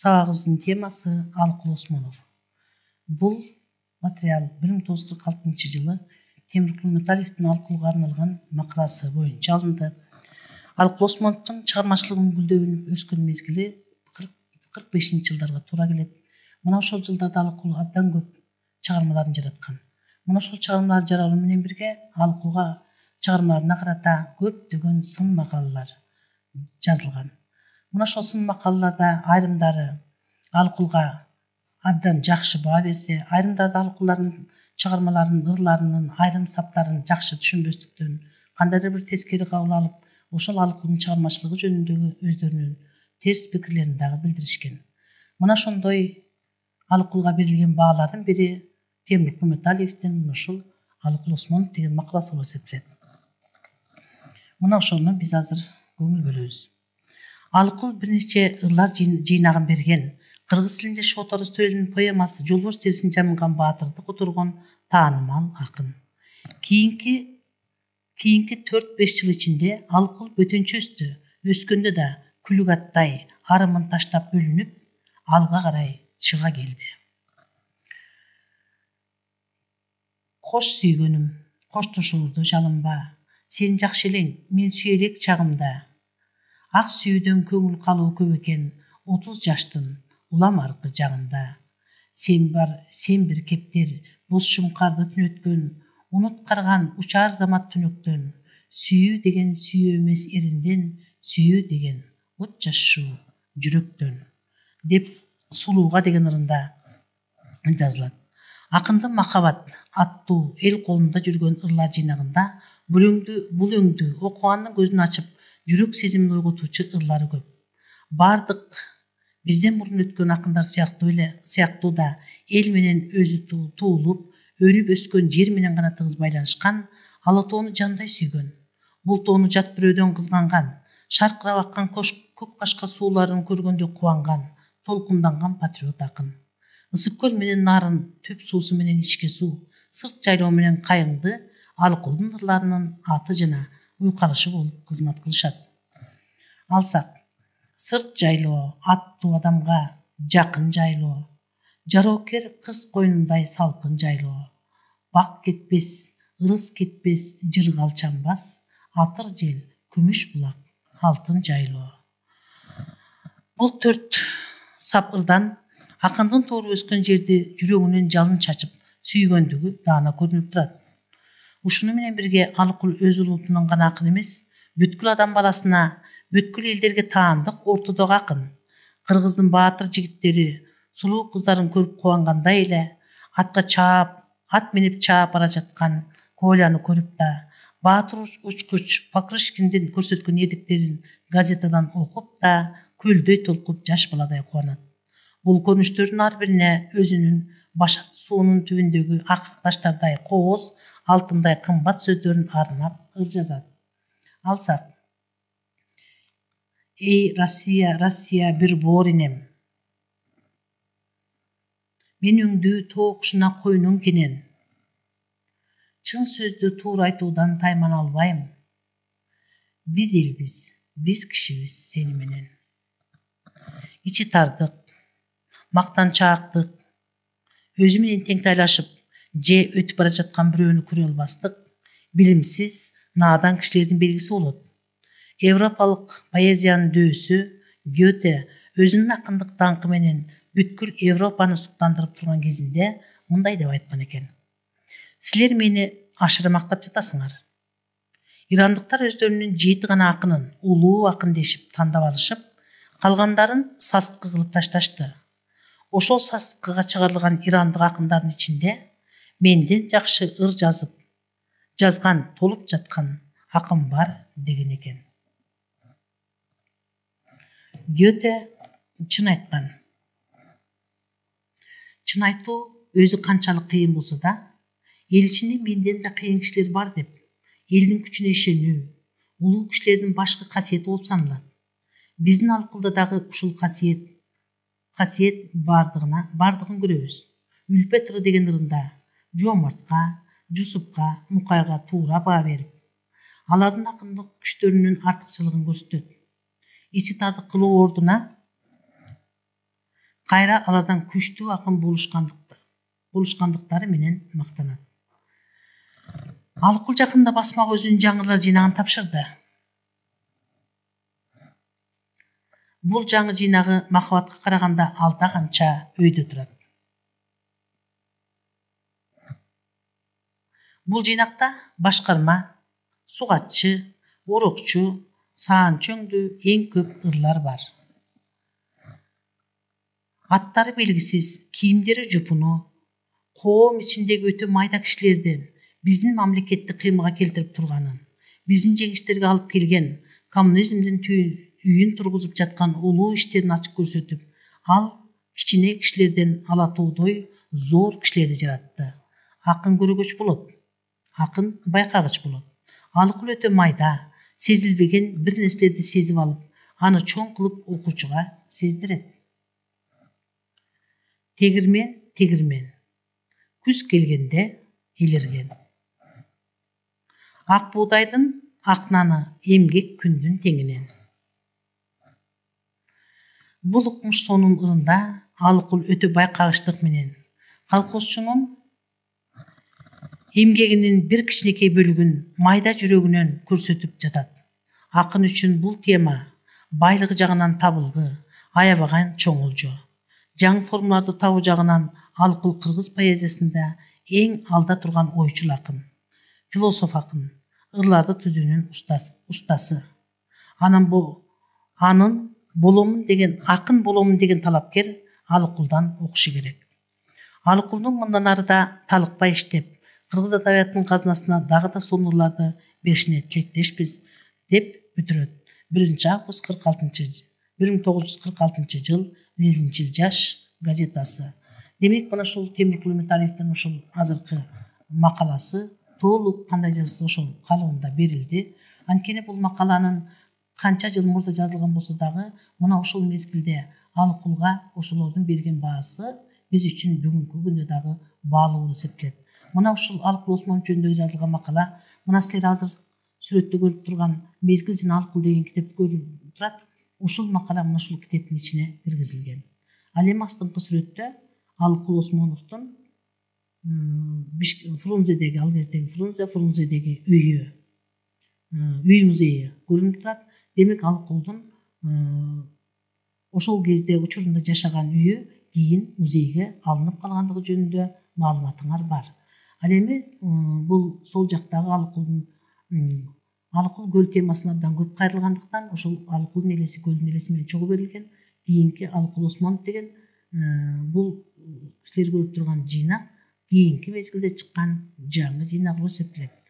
сабагыбыздын темасы алыкул осмонов бул материал бир миң тогуз жүз кырк алтынчы жылы темиркул маталиевдин алыкулга арналган макаласы боюнча алынды алыкул осмоновдун чыгармачылыгынын гүлдөнүп өскөн мезгили кырк бешинчи жылдарга туура келет мына ошол жылдарда алыкул абдан көп чыгармаларын жараткан мына ошол чыгармаларды жаралуу менен бирге алыкулга чыгармаларына карата көптөгөн сын макалалар жазылган мына ошол сын макалаларда айрымдары алыкулга абдан жакшы баа берсе айрымдары алыкулдардын чыгармаларынын ырларынын айрым саптарын жакшы түшүнбөстүктөн кандайдыр бир тескери кабыл алып ошол алыкулдун чыгармачылыгы жөнүндөгү өздөрүнүн терс пикирлерин дагы билдиришкен мына ошондой алыкулга берилген баалардын бири темиркул металиевдин мына ушул алыкул осмонов деген макаласы болуп эсептелет мына ошону биз азыр көңүл бөлөбүз алыкул бир нече ырлар жыйнагын берген. Кыргыз тилинде шот рүстөлүнүн поэмасы жолборс терисин жамынган баатырды кутургон таанымал акын кийинки кийинки төрт беш жыл ичинде алыкул бөтөнчө өстү өскөндө да күлүк аттай арымын таштап бөлүнүп алга карай чыга келди кош сүйгөнүм коштошуурду жалынба сен жакшы элең мен сүйө элек чагымда ак сүйүүдөн көңүл калуу көп экен отуз жаштын улам аркы жагында сен бар сен бир кептер боз шумкарды түнөткөн унуткарган учаар замат түнөктөн сүйүү деген сүйүү эмес эринден сүйүү деген от жашшуу жүрөктөн деп сулууга деген ырында жазылат акындын махабат аттуу эл колунда жүргөн ырлар жыйнагында бул өңдү бул өңдү окугандын жүрөк сезимин ойготуучу ырлары көп. Баардык бизден мурун өткөн акындар сыяктуу эле сыяктуу да эл менен өзү туулуп өнүп өскөн жер менен гана тыгыз байланышкан ала тоону жандай сүйгөн бул тоону жат бирөөдөн кызганган шаркырап аккан көк кашка сууларын көргөндө кубанган толкунданган патриот акын. Ысык көл менен нарын түп суусу менен ичке суу сырт жайлоо менен кайыңды алыкулдун ырларынын аты жана уйкалышы болуп кызмат кылышат. Алсак сырт жайлоо аттуу адамга жакын жайлоо жароокер кыз койнундай салкын жайлоо бак кетпес ырыс кетпес жыр калчанбас атыр жел күмүш булак алтын жайлоо. Бул төрт сап ырдан акындын тууруп өскөн жерди жүрөгүнөн жалын чачып сүйгөндүгү даана көрүнүп турат ушуну менен бирге алыкул өз улутунун гана акын эмес. Бүткүл адам баласына бүткүл элдерге таандык ортодогу акын. Кыргыздын баатыр жигиттери сулуу кыздарын көрүп кубангандай эле атка чаап ат минип чаап бара жаткан коляны көрүп да баатыр учкуч покрышкиндин көрсөткөн эрдиктерин газетадан окуп да көлдөй толкуп жаш баладай кубанат. Бул көрүнүштөрдүн ар бирине өзүнүн башат суунун түбүндөгү ак таштардай кооз алтындай кымбат сөздөрүн арнап ыр жазат алсак эй россия россия боор энем мен өңдүү тоо кушуна койнуң кенен. Чын сөздү туура айтуудан таймана албайм. Биз элбиз биз кишибиз сени менен. Ичи тардык мактанчаактык өзү менен тең тайлашып же өтүп бара жаткан бирөөнү көрө албастык билимсиз наадан кишилердин белгиси болот. Европалык поэзиянын дөөсү гете өзүнүн акындык даңкы менен бүткүл европаны суктандырып турган кезинде мындай деп айткан экен силер мени ашыра мактап жатасыңар. Ирандыктар өздөрүнүн жети гана акынын улуу акын дешип тандап алышып калгандарын састкы кылып ташташты. Ошол састкыга чыгарылган ирандык акындардын ичинде менден жакшы ыр жазып жазган толуп жаткан акын бар деген экен. Гете чын айткан. Чын айтуу өзү канчалык кыйын болсо да эл ичинде менден да кыйын кишилер бар деп элдин күчүнө ишенүү улуу кишилердин башкы касиети болуп саналат. Биздин алкулда дагы ушул касиет касиет бардыгына бардыгын көрөбүз үлпет ыры деген ырында жоомартка жусупка мукайга туура баа берип алардын акындык күчтөрүнүн артыкчылыгын көрсөтөт ичи тардык кылуу ордуна кайра алардан күчтүү акын болушкандыктары менен мактанат алыкул жакында басмак өзүнүн жаңылар жыйнагын тапшырды. Бул жаңы жыйнагы махабатка караганда алда канча өйдө турат бул жыйнакта башкарма сугатчы орокчу саанчы өңдүү эң көп ырлар бар. Аттары белгисиз кийимдери жупуну коом ичиндеги өтө майда кишилерден биздин мамлекетти кыймылга келтирип турганын биздин жеңиштерге алып келген коммунизмдин үйүн тургузуп жаткан улуу иштерин ачык көрсөтүп ал кичине кишилерден ала тоодой зор кишилерди жаратты. Акын көрөгөч болот акын байкагыч болот алыкул өтө майда сезилбеген бир нерселерди сезип алып аны чоң кылып окуучуга сездирет тегирмен тегирмен күз келгенде элерген ак буудайдын ак наны эмгек күндүн теңинен бул укмуш сонун ырында алыкул өтө байкагычтык менен. Колхозчунун эмгегинин бир кичинекей бөлүгүн майда жүрөгүнөн көрсөтүп жатат. Акын үчүн бул тема байлыгы жагынан табылгы аябаган чоң олжо жаңы формуларды табуу жагынан алыкул кыргыз поэзиясында эң алда турган ойчул акын философ акын ырларды түзүүнүн устасы. Анын боломун деген акын боломун деген талапкер алыкулдан окушу керек алыкулдун мындан ары да талыкпай иштеп кыргыз адабиятынын казынасына дагы да сонурларды беришине тилектешпиз деп бүтүрөт биринчи август кырк алтынчы бир миң тогуз жүз кырк алтынчы жыл биринчи жаш газетасы демек мына ушул темиркул үмүталиевдин ушул азыркы макаласы толук кандай жазса ошол калыбында берилди анткени бул макаланын канча жыл мурда жазылган болсо дагы мына ушул мезгилде алыкулга ошолордун берген баасы биз үчүн бүгүнкү күндө дагы баалуу болуп эсептелет мына ушул алыкул осмонов жөнүндө жазылган макала мына силер азыр сүрөттө көрүп турган мезгил жана алыкул деген китеп көрүнүп турат ушул макала мына ушул китептин ичине киргизилген ал эми астыңкы сүрөттө алыкул осмоновдун фрунзедеги ал кездеги фрунзе фрунзедеги үйү үй музейи көрүнүп турат демек алыкулдун ошол кезде учурунда жашаган үйү кийин музейге алынып калгандыгы жөнүндө маалыматыңар бар ал эми бул сол жактагы алыкулдун алыкул көл темасына абдан көп кайрылгандыктан ошол алыкулдун элеси көлдүн элеси менен чогуу берилген кийинки алыкул осмонов деген бул силер көрүп турган жыйнак кийинки мезгилде чыккан жаңы жыйнак болуп эсептелет